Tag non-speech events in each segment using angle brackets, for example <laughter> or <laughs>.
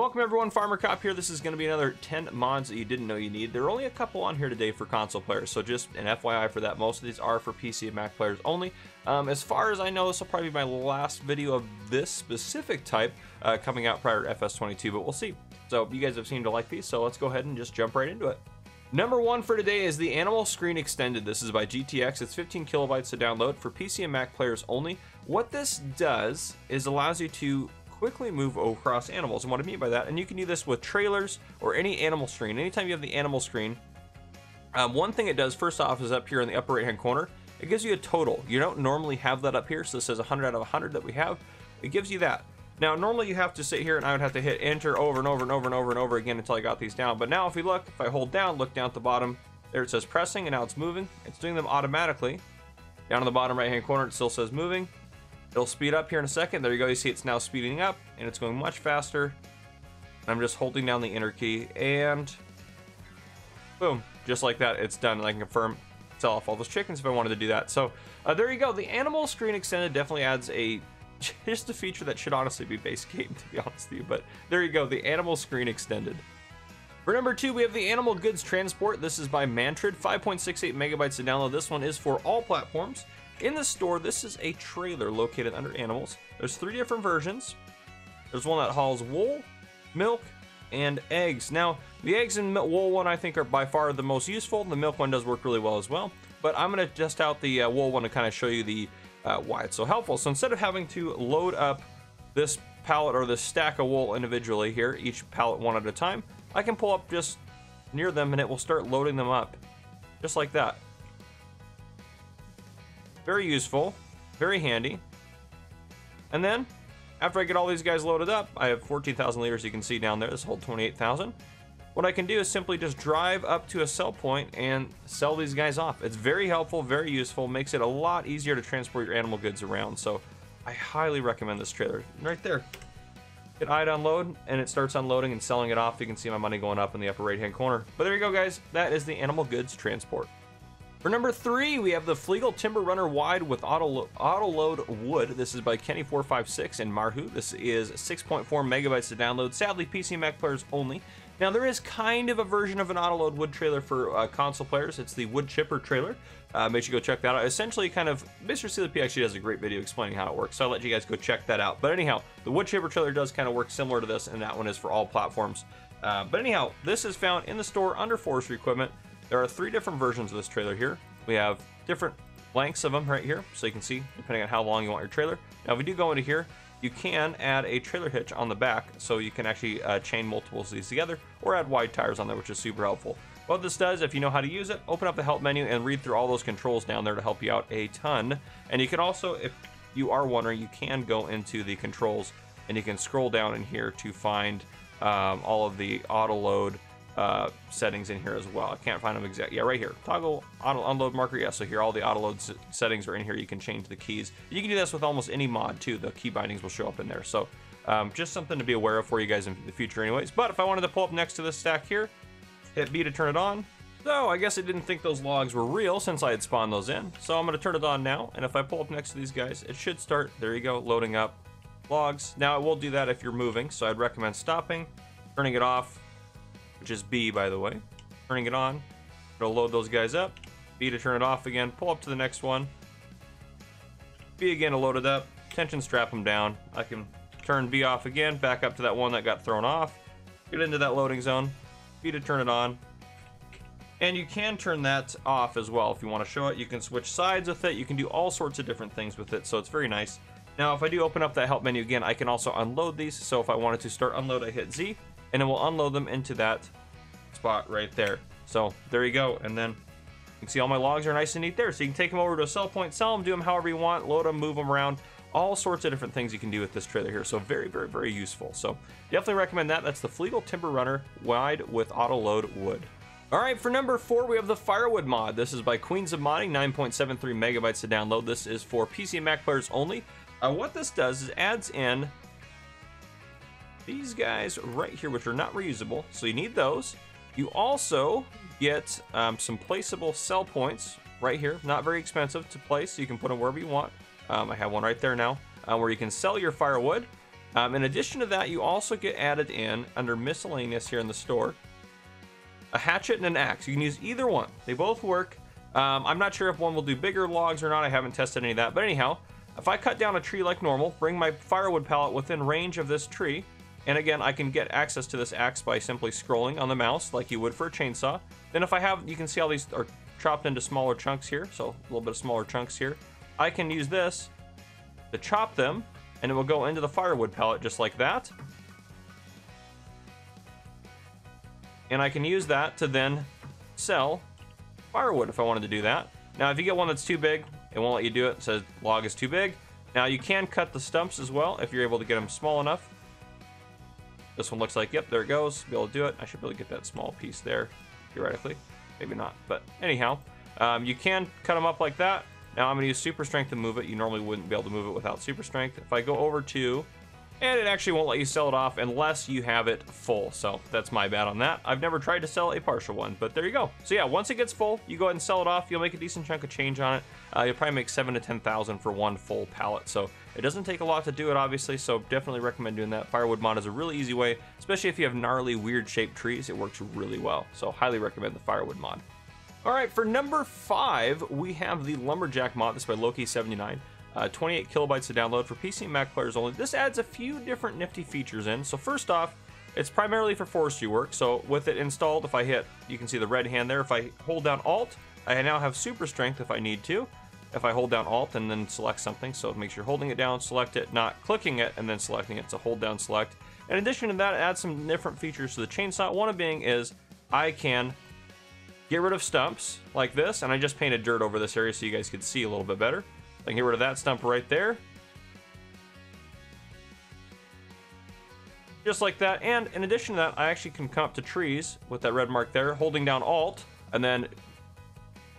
Welcome everyone, Farmer Cop here. This is going to be another 10 mods that you didn't know you need. There are only a couple on here today for console players, so just an FYI for that. Most of these are for PC and Mac players only. Um, as far as I know, this will probably be my last video of this specific type uh, coming out prior to FS22, but we'll see. So you guys have seemed to like these, so let's go ahead and just jump right into it. Number one for today is the Animal Screen Extended. This is by GTX. It's 15 kilobytes to download for PC and Mac players only. What this does is allows you to quickly move across animals. And what I mean by that, and you can do this with trailers or any animal screen. Anytime you have the animal screen, um, one thing it does first off is up here in the upper right hand corner, it gives you a total. You don't normally have that up here, so this says 100 out of 100 that we have. It gives you that. Now, normally you have to sit here and I would have to hit enter over and over and over and over and over again until I got these down. But now if we look, if I hold down, look down at the bottom, there it says pressing and now it's moving. It's doing them automatically. Down in the bottom right hand corner, it still says moving. It'll speed up here in a second. There you go. You see it's now speeding up and it's going much faster. I'm just holding down the enter key and boom, just like that, it's done. And I can confirm sell off all those chickens if I wanted to do that. So uh, there you go. The animal screen extended definitely adds a <laughs> just a feature that should honestly be base game to be honest with you. But there you go. The animal screen extended. For number two, we have the Animal Goods Transport. This is by Mantrid, 5.68 megabytes to download. This one is for all platforms. In the store, this is a trailer located under animals. There's three different versions. There's one that hauls wool, milk, and eggs. Now, the eggs and wool one I think are by far the most useful. The milk one does work really well as well. But I'm going to test out the uh, wool one to kind of show you the uh, why it's so helpful. So instead of having to load up this pallet or this stack of wool individually here, each pallet one at a time, I can pull up just near them and it will start loading them up just like that. Very useful, very handy. And then, after I get all these guys loaded up, I have 14,000 liters you can see down there. This holds 28,000. What I can do is simply just drive up to a sell point and sell these guys off. It's very helpful, very useful, makes it a lot easier to transport your animal goods around. So I highly recommend this trailer. Right there. Hit I to unload, and it starts unloading and selling it off. You can see my money going up in the upper right-hand corner. But there you go, guys. That is the animal goods transport. For number three, we have the Fliegl Timber Runner Wide with auto, auto load wood. This is by Kenny456 and Marhu. This is 6.4 megabytes to download. Sadly, PC Mac players only. Now, there is kind of a version of an auto load wood trailer for uh, console players. It's the Wood Chipper trailer. Uh, make sure you go check that out. Essentially, kind of, Mr. CLP actually does a great video explaining how it works, so I'll let you guys go check that out. But anyhow, the Wood Chipper trailer does kind of work similar to this, and that one is for all platforms. Uh, but anyhow, this is found in the store under forestry equipment. There are three different versions of this trailer here. We have different lengths of them right here, so you can see depending on how long you want your trailer. Now, if we do go into here, you can add a trailer hitch on the back, so you can actually uh, chain multiples of these together, or add wide tires on there, which is super helpful. What this does, if you know how to use it, open up the help menu and read through all those controls down there to help you out a ton. And you can also, if you are wondering, you can go into the controls and you can scroll down in here to find um, all of the auto load uh, settings in here as well. I can't find them exactly. Yeah, right here. Toggle auto unload marker. Yeah, so here all the auto load settings are in here. You can change the keys. You can do this with almost any mod too. The key bindings will show up in there. So um, just something to be aware of for you guys in the future anyways. But if I wanted to pull up next to this stack here, hit B to turn it on. So I guess I didn't think those logs were real since I had spawned those in. So I'm to turn it on now. And if I pull up next to these guys, it should start, there you go, loading up logs. Now it will do that if you're moving. So I'd recommend stopping, turning it off, which is B, by the way. Turning it on, it'll load those guys up. B to turn it off again. Pull up to the next one. B again to load it up. Tension strap them down. I can turn B off again, back up to that one that got thrown off. Get into that loading zone. B to turn it on. And you can turn that off as well if you want to show it. You can switch sides with it. You can do all sorts of different things with it, so it's very nice. Now, if I do open up that help menu again, I can also unload these. So if I wanted to start unload, I hit Z and it will unload them into that spot right there. So there you go. And then you can see all my logs are nice and neat there. So you can take them over to a sell point, sell them, do them however you want, load them, move them around. All sorts of different things you can do with this trailer here. So very, very, very useful. So definitely recommend that. That's the Fliegl Timber Runner wide with auto load wood. All right, for number four, we have the Firewood mod. This is by Queens of Modding, 9.73 megabytes to download. This is for PC and Mac players only. Uh, what this does is adds in these guys right here, which are not reusable. So you need those. You also get um, some placeable sell points right here. Not very expensive to place. So you can put them wherever you want. Um, I have one right there now uh, where you can sell your firewood. Um, in addition to that, you also get added in under miscellaneous here in the store a hatchet and an axe. You can use either one. They both work. Um, I'm not sure if one will do bigger logs or not. I haven't tested any of that. But anyhow, if I cut down a tree like normal, bring my firewood pallet within range of this tree, and again, I can get access to this axe by simply scrolling on the mouse like you would for a chainsaw. Then if I have, you can see all these are chopped into smaller chunks here, so a little bit of smaller chunks here. I can use this to chop them, and it will go into the firewood pallet just like that. And I can use that to then sell firewood if I wanted to do that. Now, if you get one that's too big, it won't let you do it. It says log is too big. Now, you can cut the stumps as well if you're able to get them small enough. This one looks like, yep, there it goes. Be able to do it. I should be able to get that small piece there, theoretically. Maybe not, but anyhow. Um, you can cut them up like that. Now I'm going to use super strength to move it. You normally wouldn't be able to move it without super strength. If I go over to, and it actually won't let you sell it off unless you have it full. So that's my bad on that. I've never tried to sell a partial one, but there you go. So yeah, once it gets full, you go ahead and sell it off. You'll make a decent chunk of change on it. Uh, you'll probably make seven to 10,000 for one full pallet. So it doesn't take a lot to do it, obviously. So definitely recommend doing that. Firewood mod is a really easy way, especially if you have gnarly, weird shaped trees. It works really well. So highly recommend the firewood mod. All right, for number five, we have the Lumberjack mod. This is by Loki79. Uh, 28 kilobytes to download for PC and Mac players only. This adds a few different nifty features in. So first off, it's primarily for forestry work. So with it installed, if I hit, you can see the red hand there. If I hold down Alt, I now have super strength if I need to. If I hold down Alt and then select something, so make sure you're holding it down, select it, not clicking it, and then selecting it. So hold down, select. In addition to that, it adds some different features to the chainsaw. One of being is I can get rid of stumps like this, and I just painted dirt over this area so you guys could see a little bit better. I can get rid of that stump right there. Just like that, and in addition to that, I actually can come up to trees with that red mark there, holding down Alt, and then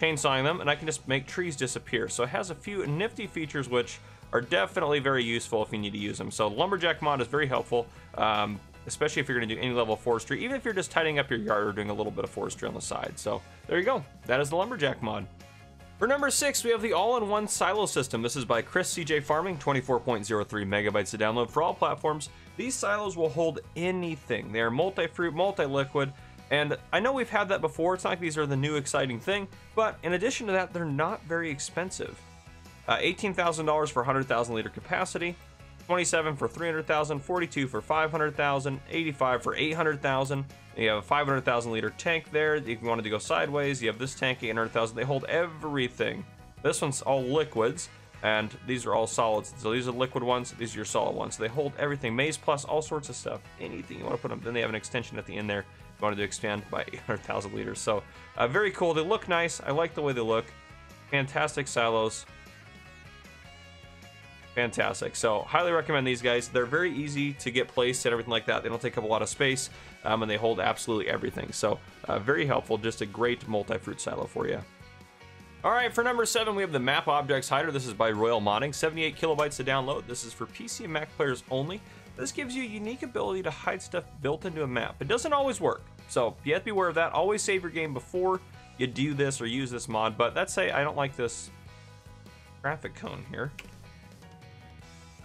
chainsawing them, and I can just make trees disappear. So it has a few nifty features which are definitely very useful if you need to use them. So Lumberjack mod is very helpful. Um, especially if you're going to do any level of forestry, even if you're just tidying up your yard or doing a little bit of forestry on the side. So there you go. That is the Lumberjack mod. For number six, we have the all-in-one silo system. This is by Chris CJ Farming, 24.03 megabytes to download for all platforms. These silos will hold anything. They are multi-fruit, multi-liquid, and I know we've had that before. It's not like these are the new exciting thing, but in addition to that, they're not very expensive. Uh, $18,000 for 100,000 liter capacity, 27 for 300,000, 42 for 500,000, 85 for 800,000. You have a 500,000 liter tank there. If you wanted to go sideways, you have this tank 800,000. They hold everything. This one's all liquids, and these are all solids. So these are liquid ones. These are your solid ones. So they hold everything. Maize plus all sorts of stuff. Anything you want to put them. Then they have an extension at the end there. If you wanted to expand by 800,000 liters. So uh, very cool. They look nice. I like the way they look. Fantastic silos fantastic. So highly recommend these guys. They're very easy to get placed and everything like that. They don't take up a lot of space um, and they hold absolutely everything. So uh, very helpful. Just a great multi-fruit silo for you. All right, for number seven, we have the Map Objects Hider. This is by Royal Modding, 78 kilobytes to download. This is for PC and Mac players only. This gives you a unique ability to hide stuff built into a map. It doesn't always work, so you have to be aware of that. Always save your game before you do this or use this mod, but let's say I don't like this graphic cone here.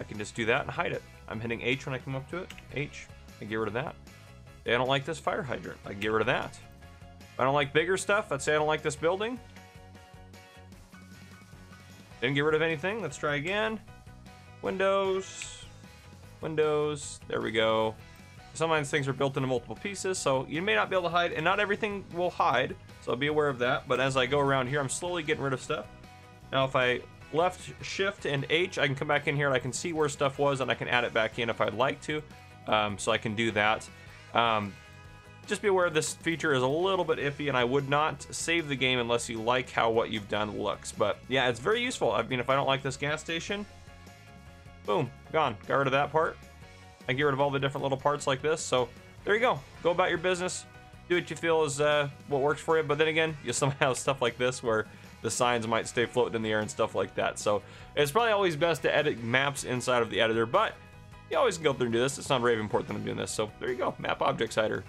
I can just do that and hide it. I'm hitting H when I come up to it. H. I get rid of that. I don't like this fire hydrant. I get rid of that. I don't like bigger stuff. Let's say I don't like this building. Didn't get rid of anything. Let's try again. Windows. Windows. There we go. Sometimes things are built into multiple pieces, so you may not be able to hide, and not everything will hide, so be aware of that. But as I go around here, I'm slowly getting rid of stuff. Now, if I left shift and H, I can come back in here and I can see where stuff was and I can add it back in if I'd like to. Um, so I can do that. Um, just be aware this feature is a little bit iffy and I would not save the game unless you like how what you've done looks. But yeah, it's very useful. I mean, if I don't like this gas station, boom, gone. Got rid of that part. I get rid of all the different little parts like this. So there you go. Go about your business. Do what you feel is uh, what works for you. But then again, you <laughs> somehow have stuff like this where the signs might stay floating in the air and stuff like that. So it's probably always best to edit maps inside of the editor, but you always can go through and do this. It's not important that I'm doing this. So there you go, Map Objects Hider.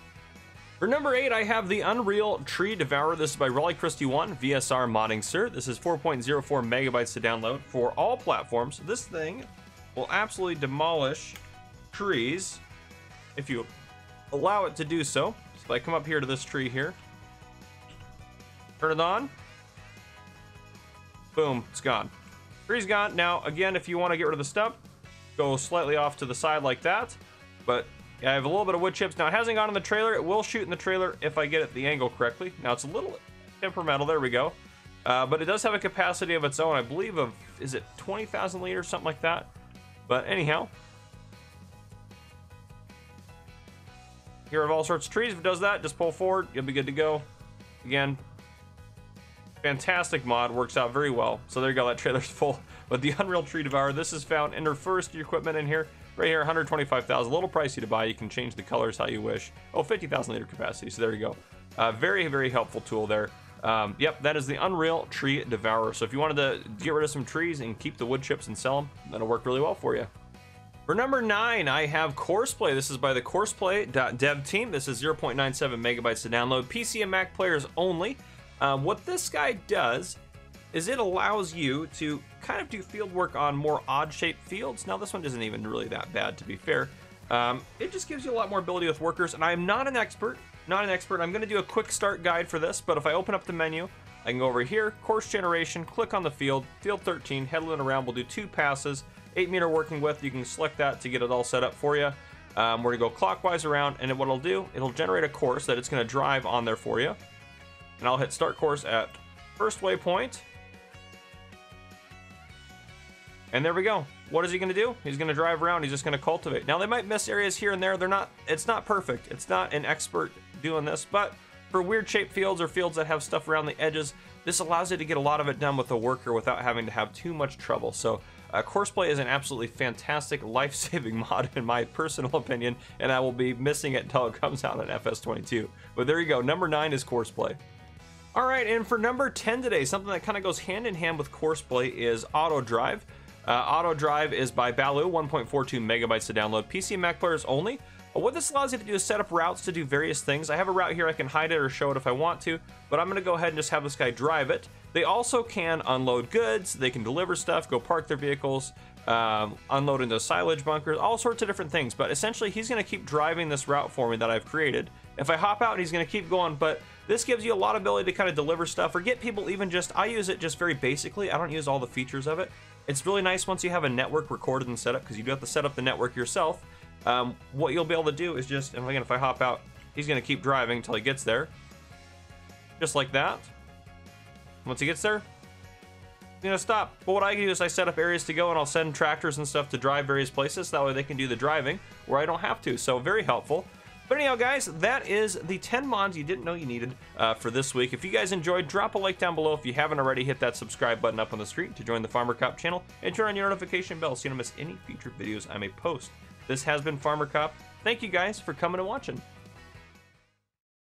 For number 8, I have the Unreal Tree Devourer. This is by Raleigh Christie 1 VSR Modding Sir. This is 4.04 megabytes to download for all platforms. This thing will absolutely demolish trees if you allow it to do so. So if I come up here to this tree here, turn it on, boom, it's gone. Tree's gone. Now, again, if you want to get rid of the stump, go slightly off to the side like that. But I have a little bit of wood chips. Now, it hasn't gone in the trailer. It will shoot in the trailer if I get it the angle correctly. Now, it's a little temperamental. There we go. Uh, but it does have a capacity of its own, I believe, of, is it 20,000 liters, something like that? But anyhow, here have all sorts of trees. If it does that, just pull forward. You'll be good to go. Again, fantastic mod. Works out very well. So there you go. That trailer's <laughs> full. But the Unreal Tree Devourer, this is found in first equipment in here. Right here, 125,000. A little pricey to buy. You can change the colors how you wish. Oh, 50,000 liter capacity. So there you go. Uh, very, very helpful tool there. Um, yep, that is the Unreal Tree Devourer. So if you wanted to get rid of some trees and keep the wood chips and sell them, that'll work really well for you. For number nine, I have Courseplay. This is by the Courseplay.dev team. This is 0.97 megabytes to download. PC and Mac players only. Um, what this guy does is it allows you to kind of do field work on more odd-shaped fields. Now, this one isn't even really that bad, to be fair. Um, it just gives you a lot more ability with workers, and I am not an expert. Not an expert. I'm going to do a quick start guide for this, but if I open up the menu, I can go over here, course generation, click on the field, field 13, headland around, we'll do two passes, 8 meter working width. You can select that to get it all set up for you. Um, we're to go clockwise around, and what it'll do, it'll generate a course that it's going to drive on there for you. And I'll hit start course at first waypoint. And there we go. What is he going to do? He's going to drive around. He's just going to cultivate. Now, they might miss areas here and there. They're not, it's not perfect. It's not an expert doing this, but for weird shaped fields or fields that have stuff around the edges, this allows you to get a lot of it done with a worker without having to have too much trouble. So uh, Courseplay is an absolutely fantastic, <laughs> life-saving mod in my personal opinion, and I will be missing it until it comes out on FS22. But there you go, number 9 is Courseplay. Alright, and for number 10 today, something that kind of goes hand in hand with Courseplay is Auto Drive. Uh, Auto Drive is by Baloo, 1.42 megabytes to download, PC and Mac players only. What this allows you to do is set up routes to do various things. I have a route here, I can hide it or show it if I want to, but I'm gonna go ahead and just have this guy drive it. They also can unload goods, they can deliver stuff, go park their vehicles, um, unload into silage bunkers, all sorts of different things. But essentially, he's gonna keep driving this route for me that I've created. If I hop out, he's gonna keep going, but this gives you a lot of ability to kind of deliver stuff or get people even just, I use it just very basically. I don't use all the features of it. It's really nice once you have a network recorded and set up because you do have to set up the network yourself um, what you'll be able to do is just, and again, if I hop out, he's going to keep driving until he gets there. Just like that. Once he gets there, he's know, stop. But what I do is I set up areas to go and I'll send tractors and stuff to drive various places. That way they can do the driving where I don't have to. So very helpful. But anyhow, guys, that is the 10 mods you didn't know you needed uh, for this week. If you guys enjoyed, drop a like down below. If you haven't already, hit that subscribe button up on the screen to join the Farmer Cop channel and turn on your notification bell so you don't miss any future videos I may post. This has been Farmer Cop. Thank you guys for coming and watching.